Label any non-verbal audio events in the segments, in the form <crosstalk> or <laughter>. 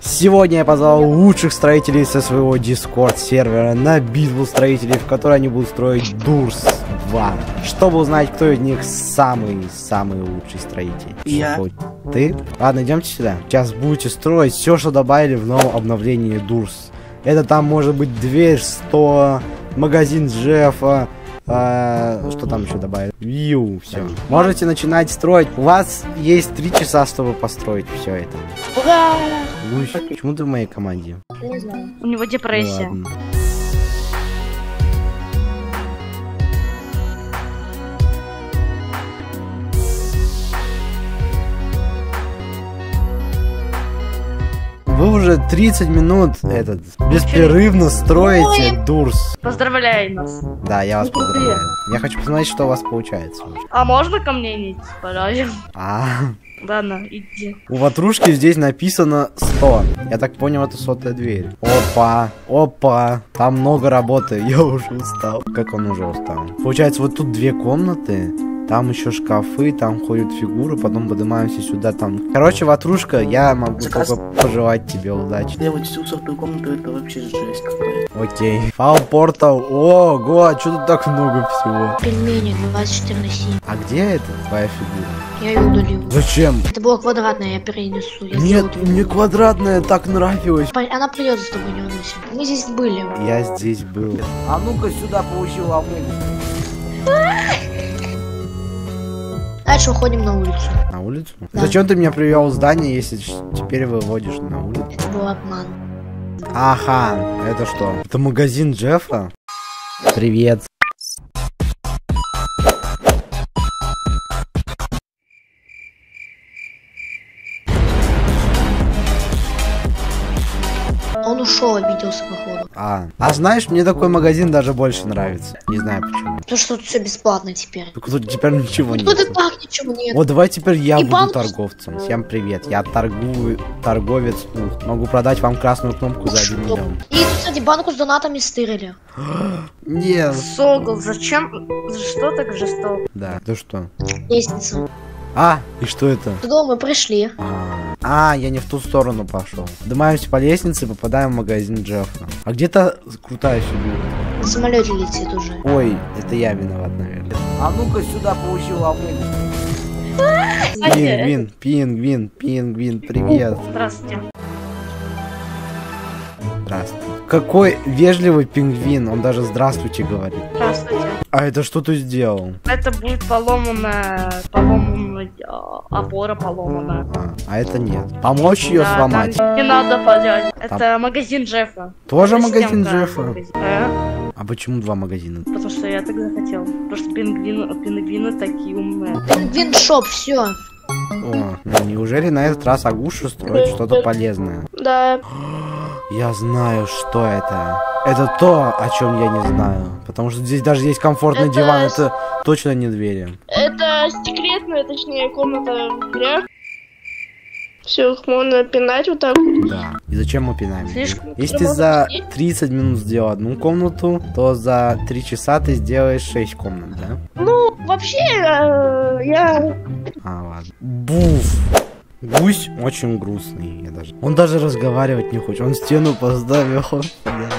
Сегодня я позвал лучших строителей со своего Discord сервера на битву строителей, в которой они будут строить Дурс 2. Чтобы узнать, кто из них самый-самый лучший строитель. Я. Ты? Ладно, идемте сюда. Сейчас будете строить все, что добавили в новом обновлении Дурс. Это там может быть дверь 100, магазин Джеффа, а, что там еще добавили? Вью, все. Можете начинать строить. У вас есть три часа, чтобы построить все это. Ура! Луч, почему ты в моей команде? Не знаю. У него депрессия. Ладно. Вы уже 30 минут этот беспрерывно строите Дурс. Поздравляй нас. Да, я вас Ну, поздравляю. Я хочу посмотреть, что у вас получается. А можно ко мне не идти, пожалуйста? А, Ладно, иди. у ватрушки здесь написано 100. Я так понял, это сотая дверь. Опа, опа. Там много работы. <laughs> Я уже устал. Как он уже устал? Получается, вот тут две комнаты. Там еще шкафы, там ходят фигуры, потом поднимаемся сюда, там. Короче, ватрушка, я могу Заказ. только пожелать тебе удачи. Делать всю сотую комнату, это вообще жесть какая. Окей. Фау портал. Ого, а что тут так много всего? Пельмени 24 на 7. А где это твоя фигура? Я ее удалил. Зачем? Это было квадратное, я перенесу. Я Нет, мне квадратная так нравилась. Пон- Она придет с тобой не уносим. Мы здесь были. Я здесь был. А ну-ка сюда получи лову. <laughs> Дальше уходим на улицу. На улицу? Да. Зачем ты меня привел в здание, если теперь выводишь на улицу? Это был обман. Ага, это что? Это магазин Джеффа? Привет. Ушел, обиделся, походу. А, а знаешь, мне такой магазин даже больше нравится. Не знаю почему. Потому что тут все бесплатно теперь. Только тут теперь ничего нет. тут и так ничего нет. Вот давай теперь я И буду банк- торговцем. Всем привет. Я торгую, торговец. Ух, Могу продать вам красную кнопку за 1 миллион. И, кстати, банку с донатами стырили. <gasps> Нет. Сокол, зачем? За что так жестоко? Да, да что? Лестница. А, и что это? Туда мы пришли. А, а, я не в ту сторону пошел. Поднимаемся по лестнице и попадаем в магазин Джеффа. А где-то крутая фигура. На самолете летит уже. Ой, это я виноват, наверное. А ну-ка сюда получи лову. <laughs> Пингвин, пингвин, пингвин, привет. Здравствуйте. Здравствуй. Какой вежливый пингвин, он даже здравствуйте говорит. Здравствуйте. А это что ты сделал? Это будет поломанная, поломанная, а, опора поломанная. А, а это нет. Помочь ее Да, сломать. там Не надо поделать. Это магазин Джеффа. Тоже Это магазин Джеффа? Э? А почему два магазина? Потому что я так захотел. Потому что пингвины, пингвины такие умные. Пингвин шоп, все. О, ну неужели на этот раз Агуша строит что-то полезное? Да. Я знаю, что это. Это то, о чем я не знаю. Потому что здесь даже есть комфортный Это диван, это точно не двери. Это секретная, точнее, комната в игре. Все, их можно пинать вот так. Да. И зачем мы пинаем? Слишком Если ты за людей. 30 минут сделал одну комнату, то за 3 часа ты сделаешь 6 комнат, да? Ну, вообще, э, я... А, ладно. Буф. Гусь очень грустный. Я даже... Он даже разговаривать не хочет. Он стену поставил. <laughs>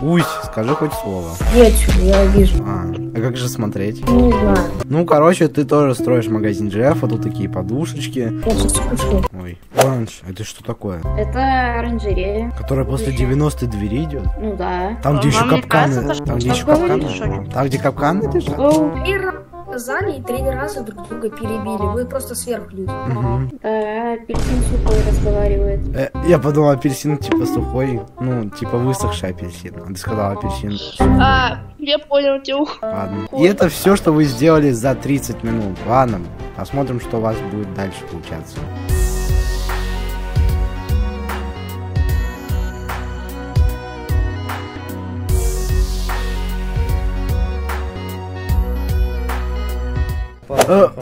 Гусь, скажи хоть слово. Нет, я вижу. А, а как же смотреть? Не знаю. Ну, короче, ты тоже строишь магазин Джеффа, тут такие подушечки. Я сейчас скажу. Ой, Оранж, это что такое? Это оранжерея. Которая после 90 двери идет? Ну да. Там, где еще капканы. Там, где еще капканы. Там, где капканы лежат? Раза и три раза друг друга перебили. Вы просто сверхлюди. Мгм. Да, апельсин сухой разговаривает. Э, я подумал, апельсин типа сухой, ну, типа высохший апельсин. А ты сказал апельсин сухой. А, я понял, Тю. Ладно. И это все, что вы сделали за 30 минут. Ладно, посмотрим, что у вас будет дальше получаться.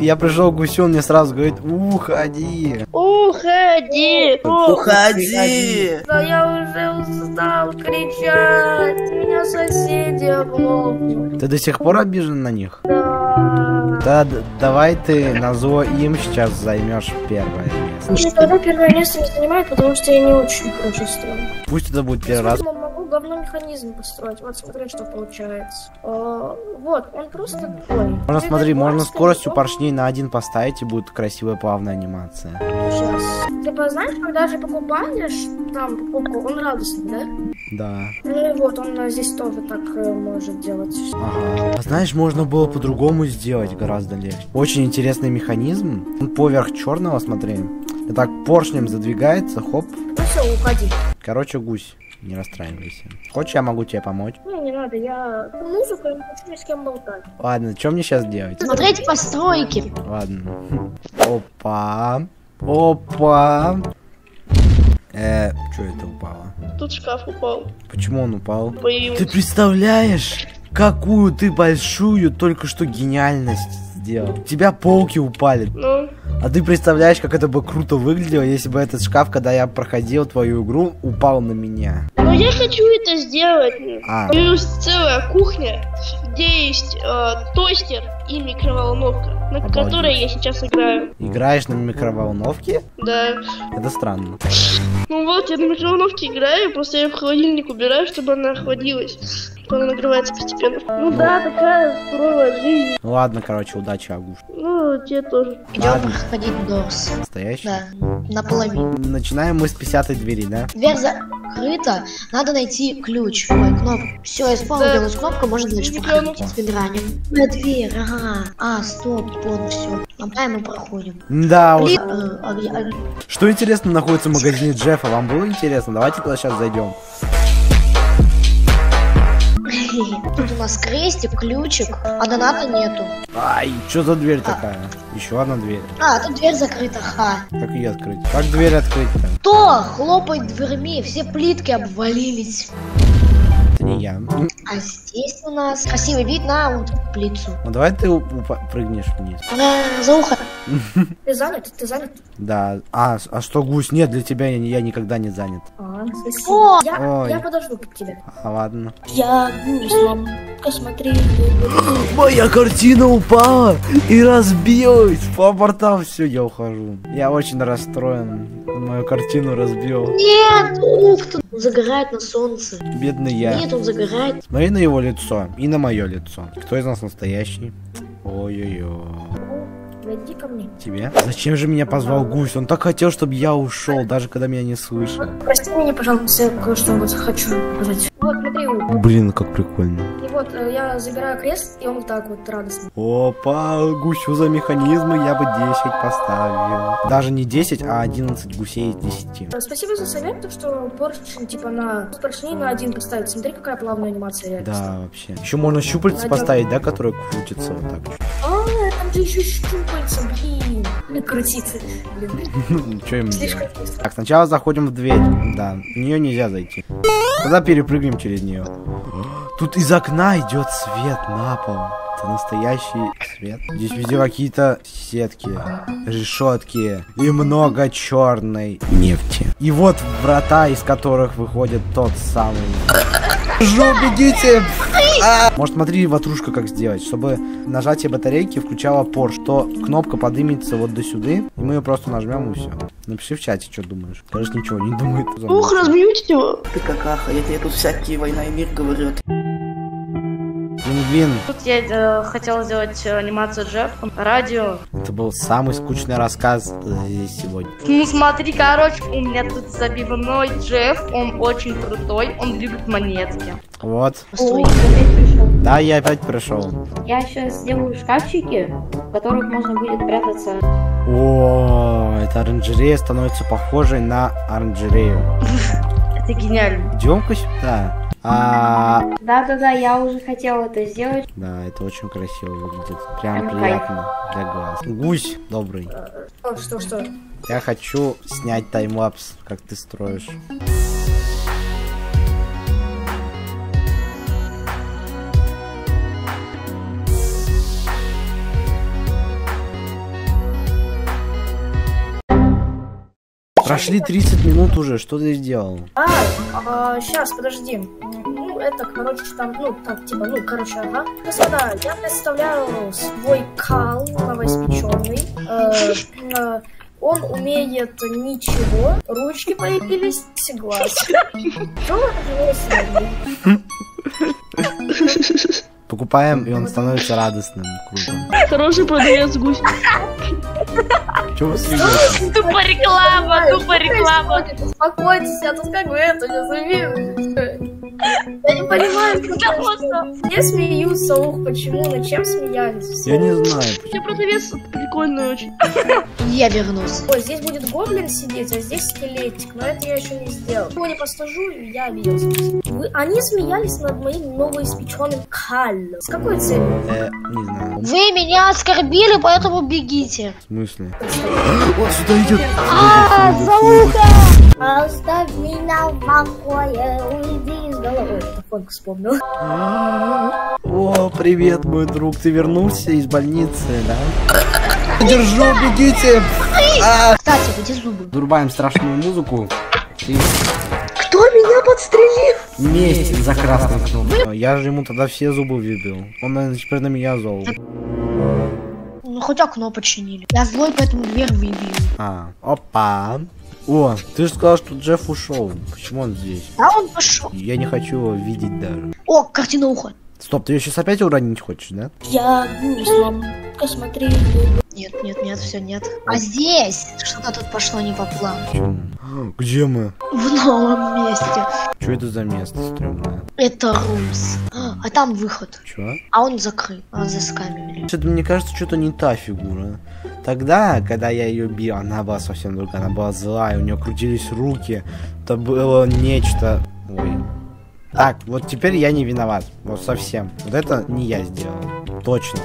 Я пришел к гусю, он мне сразу говорит, уходи. Уходи! Уходи! Да я уже устал кричать. Меня соседи обломали. Ты до сих пор обижен на них? Да. Да, давай ты на зло им сейчас займешь первое место. Никогда первое место не занимает, потому что я не очень хорошо строю. Пусть это будет первый раз. Говно механизм построить. Вот смотри, что получается. А, вот, он просто такой. Можно, Ты смотри, можно нажимаешь, скоростью поршней на один поставить, и будет красивая плавная анимация. Сейчас. Типа, знаешь, когда же покупаешь там покупку, он радостный, да? Да. Ну и вот, он а, здесь тоже так э, может делать. Ага. А знаешь, можно было по-другому сделать гораздо легче. Очень интересный механизм. Он поверх черного, смотри. И так поршнем задвигается, хоп. Ну все, уходи. Короче, гусь, не расстраивайся. Хочешь, я могу тебе помочь? Не, не надо, я музыку, я не хочу ни с кем болтать. Ладно, что мне сейчас делать? Смотреть постройки. Ладно. Опа. Опа. Э, что это упало? Тут шкаф упал. Почему он упал? Появился. Ты представляешь, какую ты большую только что гениальность сделал? У тебя полки упали. Ну, А ты представляешь, как это бы круто выглядело, если бы этот шкаф, когда я проходил твою игру, упал на меня? но я хочу это сделать. А. Появилась целая кухня, где есть э, тостер и микроволновка, на Обалдеть. которой я сейчас играю. Играешь на микроволновке? Да. Это странно. Ну вот, я на микроволновке играю, просто я в холодильник убираю, чтобы она охладилась. Она нагревается постепенно. Ну да, такая суровая жизнь. Ну ладно, короче, удачи, Агуш. Ну, тебе тоже. Идем Ладно. проходить Дорс. Настоящий? Да, наполовину. Начинаем мы с 50 двери, да? Дверь закрыта, надо найти ключ. Ой, кнопку. Все, я исполнилась кнопка, можно дальше проходить. Спидраним. На дверь, ага. А, стоп, вон все. Ломаем и проходим. Да. Блин, э, а а- Что интересно находится в магазине Джеффа? Вам было интересно? Давайте туда сейчас зайдем. Тут у нас крестик, ключик, а доната нету. Ай, что за дверь такая? Еще одна дверь. А, тут дверь закрыта, ха. Как ее открыть? Как дверь открыть-то? Кто хлопает дверьми? Все плитки обвалились. Это не я. А здесь у нас красивый вид на вот плицу. Ну давай ты прыгнешь вниз. Э, за ухо. Ты занят? Ты занят? Да. А, а что гусь? Нет, для тебя я, я никогда не занят. А, спасибо. О! Я, Ой. я подожду к тебе. А ладно. Я гусь, мамка, смотри. Моя картина упала и разбилась. По бортам все, я ухожу. Я очень расстроен. Мою картину разбил. Нет, ух ты. Он загорает на солнце. Бедный я. Нет, он загорает. Смотри на его лицо и на мое лицо. Кто из нас настоящий? Ой-ой-ой. Найди ко мне. Тебе? Зачем же меня позвал гусь? Он так хотел, чтобы я ушел, даже когда меня не слышал. Прости меня, пожалуйста, я кое-что вот хочу сказать. Вот, смотри, у- Блин, как прикольно. и вот э, я забираю крест, и он вот так вот радостный. Опа, гусю за механизмы я бы 10 поставил. Даже не 10, а 11 гусей из 10. Э, Спасибо за совет, то, что поршень, типа, на поршни на один поставить. Смотри, какая плавная анимация реально. Да, вообще. Еще можно щупальца поставить, да, которые крутятся вот так. А, там же еще щупальца, блин. Ну, крутится, блин. Что им быстро. Так, сначала заходим в дверь. Да, в нее нельзя зайти. Тогда перепрыгнем через нее. Тут из окна идет свет на пол. Это настоящий свет. Здесь везде какие-то сетки, решетки и много черной нефти. И вот врата, из которых выходит тот самый. Жу, бегите! А! Может, смотри, ватрушка как сделать, чтобы нажатие батарейки включало Porsche, то кнопка поднимется вот до сюда, и мы ее просто нажмем и все. Напиши в чате, что думаешь. Кажется, ничего не думает. Ух, разбьете его. Ты какаха, я тебе тут всякие война и мир говорю. Пингвин. Тут я э, хотела сделать э, анимацию Джеффа. Радио. Это был самый скучный рассказ здесь сегодня. Ну смотри, короче, у меня тут забивной Джефф. Он очень крутой. Он любит монетки. Вот. Постой. Да, я опять пришел. Я сейчас сделаю шкафчики, в которых можно будет прятаться. О, эта оранжерея становится похожей на оранжерею. <laughs> Это гениально. Идем-ка сюда. А, Да-да-да, я уже хотела это сделать. да, это очень красиво выглядит. Прям Прям кайф. приятно для глаз. Гусь добрый. Что, что? Я хочу снять таймлапс, как ты строишь. Прошли 30 минут уже, что ты сделал? А, сейчас, подожди. Ну, это, короче, там, ну, так, типа, ну, короче, ага. Господа, я представляю свой кал новоиспеченный. Э, э, он умеет ничего, ручки появились, глаз. Что вы Покупаем, и он становится радостным. Круто. Хороший продавец гусь. Чего вы смеетесь? Тупо реклама, тупо реклама. Успокойтесь, я тут как бы это не завидую. Я не понимаю, почему. Все смеются, ух, почему, над чем смеялись? Все. Я не знаю. Я продавец прикольный очень. Я вернулся. Ой, здесь будет гоблин сидеть, а здесь скелетик, но это я еще не сделал. Его не постажу, и я обиделся. Вы, они смеялись над моим новоиспеченным каллом. С какой целью? Э, не знаю. Вы меня оскорбили, поэтому бегите. В смысле? Вот сюда идет. А, за ухо! Оставь меня в покое, уйди головы. Это фонк вспомнил. О, привет, мой друг. Ты вернулся из больницы, да? Держу, бегите! А! Кстати, где зубы? Врубаем страшную музыку. И Кто меня подстрелил? месть за красным кнопкой. Я же ему тогда все зубы выбил. Он, наверное, теперь на меня зол. Ну, хоть окно починили. Я злой, поэтому дверь выбью. А, опа. О, ты же сказал, что Джефф ушел. Почему он здесь? А он пошел. Я не хочу его видеть даже. О, картина уха. Стоп, ты ее сейчас опять уронить хочешь, да? Я не сломка, смотри. Нет, нет, нет, все нет. А здесь что-то тут пошло не по плану. <gasps> Где мы? В новом месте. Что это за место стрёмное? Это румс. А там выход. Чё? А он закрыт. Он заскамили. Что-то мне кажется, что-то не та фигура. Тогда, когда я ее бил, она была совсем другая, она была злая, у нее крутились руки, это было нечто. Ой. Так, вот теперь я не виноват. Вот совсем. Вот это не я сделал. Точно.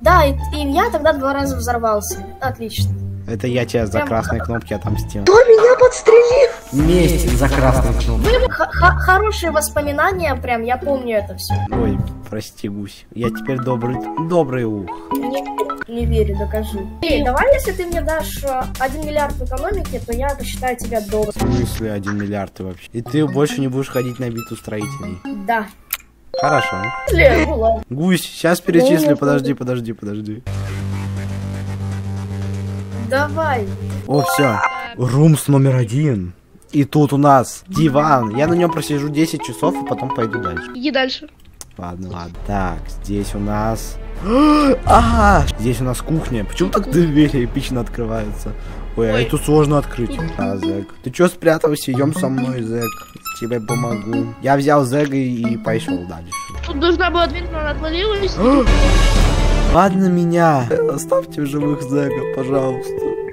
Да, и, и я тогда два раза взорвался. Отлично. Это я тебя за красной кнопки отомстил. Кто меня подстрелил? Месть за красной кнопкой. Х- х- хорошие воспоминания, прям, я помню это все. Ой, прости, гусь. Я теперь добрый, добрый ух. Не, не верю, докажи. Эй, давай, если ты мне дашь э, 1 миллиард в экономике, то я посчитаю тебя добрым. В смысле один миллиард ты вообще? И ты больше не будешь ходить на биту строителей. Да. Хорошо. Ну. Гусь, сейчас перечислю, подожди, подожди, подожди. Давай. О, все. Румс номер один. И тут у нас диван. Я на нем просижу 10 часов, и потом пойду дальше. Иди дальше. Ладно, ладно. Так, здесь у нас... Ага! Здесь у нас кухня. Почему так двери эпично открываются? Ой, а Ой. эту сложно открыть. А, Зэк. Ты чё спрятался? Идем со мной, Зэк. Тебе помогу. Я взял Зэга и пошел дальше. Тут должна была дверь, но она отвалилась. <gasps> Ладно меня. Оставьте в живых Зэга, пожалуйста.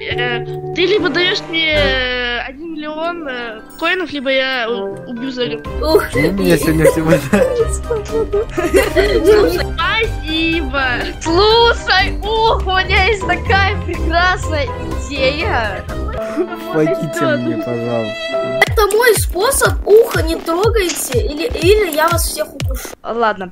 Э, Ты либо даешь мне э, один миллион э, коинов, либо я убью Зага. Ух, Почему меня сегодня все Спасибо. Слушай, ух, у меня есть такая прекрасная идея. Помогите мне, пожалуйста. это мой способ. Ухо не трогайте, или, или я вас всех укушу. Ладно.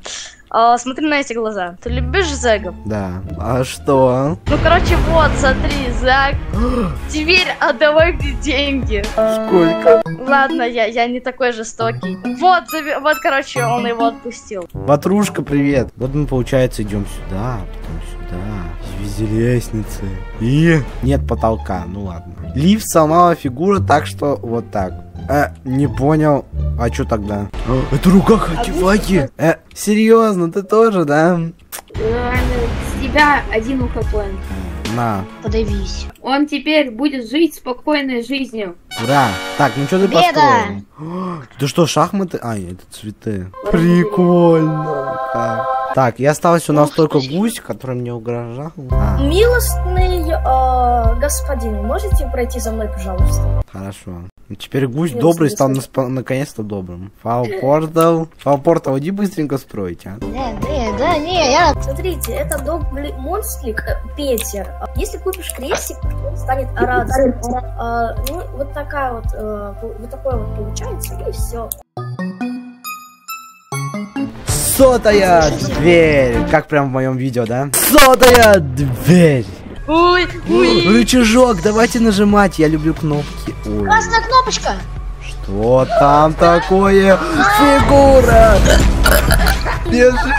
А, смотри на эти глаза. Ты любишь зэгов? Да. А что? Ну, короче, вот, смотри, Зак. <gasps> Теперь отдавай мне деньги. Сколько? Ладно, я, я не такой жестокий. Вот, вот, короче, он его отпустил. Ватрушка, привет. Вот мы, получается, идем сюда, потом сюда. В виде лестницы. И нет потолка. Ну ладно. Лифт сломала фигура, так что вот так. Э, не понял. А что тогда? А, это рука Хативаки. Э, серьезно, ты тоже, да? С тебя один ухопоинт. На. Подавись. Он теперь будет жить спокойной жизнью. Ура. Так, ну что ты Победа! построил? <gasps> Это что, шахматы? А, это цветы. Прикольно. Как? Так, и осталось у нас только гусь, который мне угрожал. А, Милостный э, господин, можете пройти за мной, пожалуйста? Хорошо. Ну, Теперь гусь Нет, добрый стал наконец-то добрым. Фау портал. Фау портал, иди быстренько строить, а. Не, не, да, не, я... Смотрите, это дом монстрик э, Петер. Если купишь крестик, он станет радостным. А, ну, вот такая вот, э, вот такое вот получается, и все. Сотая дверь. Как прям в моем видео, да? Сотая дверь. Ой, ой. Рычажок, давайте нажимать. Я люблю кнопки. Ой, Красная кнопочка! что там такое? Фигура. Держи.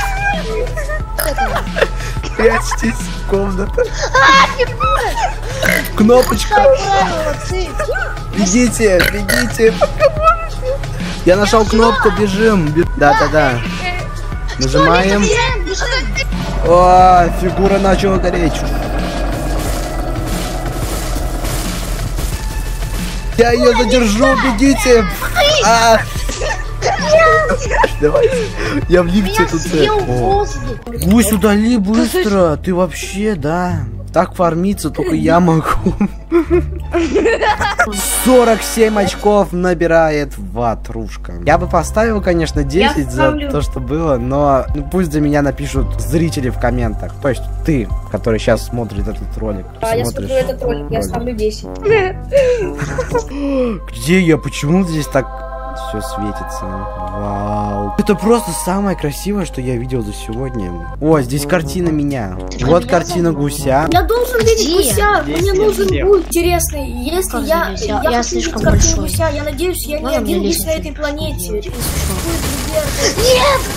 Прячьтесь, комната. Кнопочка. Правила, ты. Бегите, бегите. Я нашел кнопку, бежим. Бе- Да-да-да. Нажимаем. О, фигура начала гореть. Я ее задержу, бегите. А. Давайте. Я в лифте тут. воздух. Гусь, удали быстро. Ты вообще, да. Так фармиться только я могу. 47 очков набирает ватрушка. Я бы поставил, конечно, 10 за то, что было, но ну, пусть за меня напишут зрители в комментах. То есть ты, который сейчас смотрит этот ролик. А я смотрю этот ролик, я ролик. ставлю 10. Где я? Почему здесь так все светится? Вау. Это просто самое красивое, что я видел за сегодня. О, здесь картина меня. Вот картина гуся. Я должен видеть Где? гуся, мне нужен гусь. Интересный, если Как я, здесь? я, Я- я слишком большой. гуся, я надеюсь, я не Можно мне один гусь на этой планете. Нет.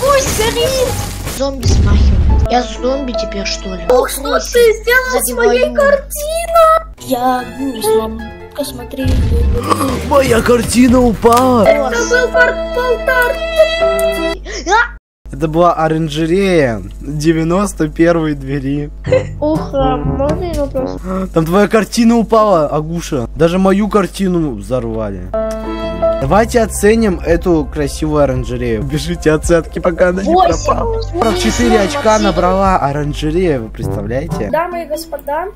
Гусь горит. Зомби смахивает. Я зомби теперь, что ли? Ох, что ты сделал своей войну. картиной? Я гусь, смотри. <gasps> Моя картина упала. Это был полтар. Это была оранжерея 91 двери. <laughs> Ух, а можно вопрос? <gasps> Там твоя картина упала, Агуша. Даже мою картину взорвали. Давайте оценим эту красивую оранжерею. Бежите оценки, пока она не пропала. 44 очка набрала оранжерея, вы представляете? Дамы и господа,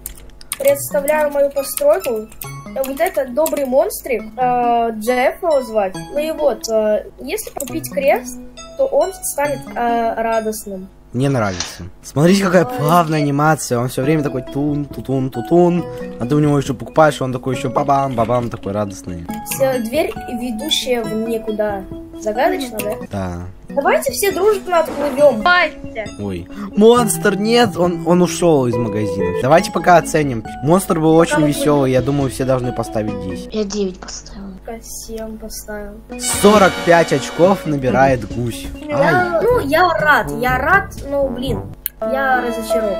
представляю мою постройку. Вот это добрый монстрик, э, Джефф его звать. Ну и вот, э, если купить крест, то он станет э, радостным. Мне нравится. Смотрите, какая плавная анимация. Он все время такой тун, тутун, тутун. А ты у него еще покупаешь, он такой еще бабам, бабам, такой радостный. Вся дверь, ведущая в никуда. Загадочно, да? Да. Давайте все дружно отплывем. Давайте. Ой. Монстр, нет, он, он ушел из магазина. Давайте пока оценим. Монстр был очень Давай, веселый, я думаю, все должны поставить 10. Я 9 поставил. Всем поставил. 45 очков набирает гусь. Ай, Я- ну, я рад, я рад, но, блин, я разочарован.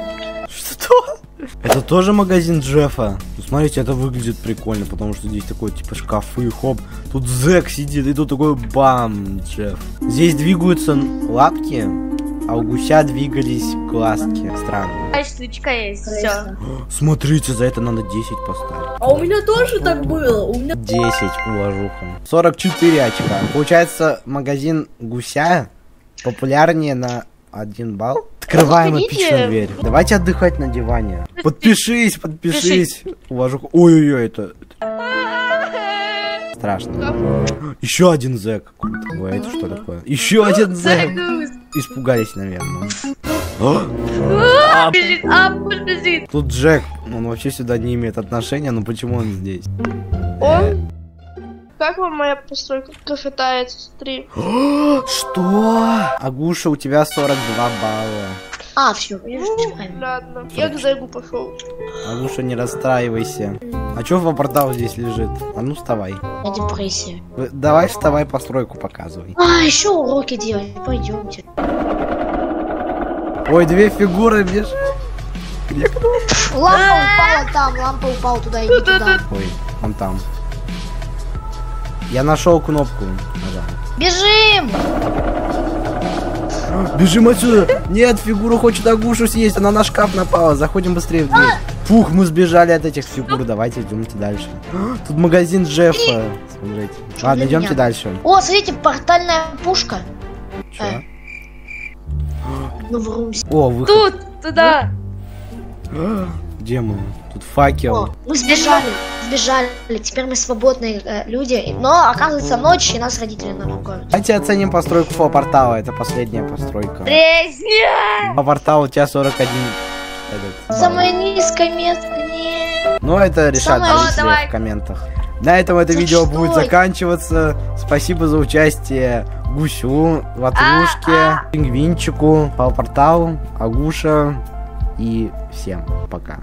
что? Это тоже магазин Джеффа. Ну, смотрите, это выглядит прикольно, потому что здесь такой, типа, шкафы, хоп. Тут Зек сидит, и тут такой бам, Джефф. Здесь двигаются лапки, а у гуся двигались глазки. Странно. Такая штучка есть, все. Смотрите, за это надо 10 поставить. А у меня тоже так было. У меня 10 уважуха. 44 очка. Получается, магазин гуся популярнее на 1 балл. Открываем эпичную дверь. Давайте отдыхать на диване. Подпишись, подпишись. Уважуха. Ой-ой-ой, это... <laughs> Страшно. Еще один зэк. Ой, это что такое? Еще один зэк. Испугались, наверное. А, а, бежит. Тут Джек. Он вообще сюда не имеет отношения, но почему он здесь? Он? Как вам моя постройка катается? Смотри. <gasps> Что? Агуша, у тебя 42 балла. А, все, Ну, ладно. Я к Зэгу пошел. Агуша, не расстраивайся. А чё в портал здесь лежит? А ну вставай. Я депрессия. Давай вставай, постройку показывай. А, еще уроки делать. Пойдемте. Ой, две фигуры бежит. Где кто? Лампа упала там, лампа упала туда, иди туда. Ой, он там. Я нашел кнопку. Бежим! Бежим отсюда! Нет, фигура хочет Агушу съесть, она на шкаф напала. Заходим быстрее в дверь. Фух, мы сбежали от этих фигур. Давайте идемте дальше. Тут магазин Джеффа. Смотрите. Ладно, для идемте меня? дальше. О, смотрите, портальная пушка. Чё? Э. Ну. О, выход. Тут, туда. Где мы? Тут факел. О, мы сбежали, сбежали. Теперь мы свободные э, люди. Но, оказывается, ночь, и нас родители наругают. Давайте оценим постройку по портала. Это последняя постройка. Резня. По порталу у тебя 41. Этот. Самое низкое место, нет. Ну, это решат Самое- в комментах. На этом это За видео что? будет заканчиваться. Спасибо за участие Гусю, Ватрушке, А, Пингвинчику, Пал Портал, Агуша и всем пока.